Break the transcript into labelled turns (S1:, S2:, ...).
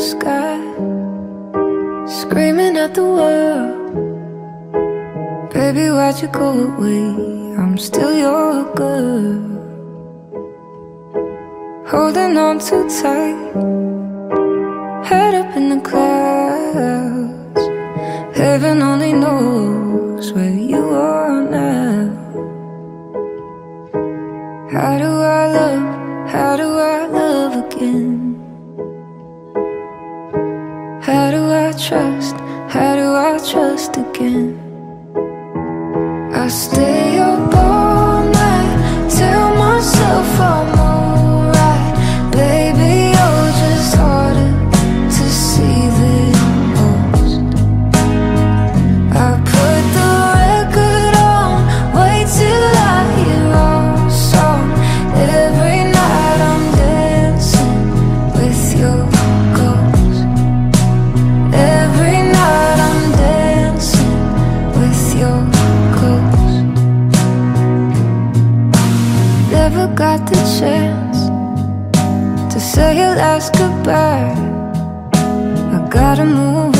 S1: sky Screaming at the world Baby, why'd you go away? I'm still your girl Holding on too tight Head up in the clouds Heaven only knows where you are now How do I love, how do I love again? Trust? How do I trust again? I stay the chance to say your last goodbye. I gotta move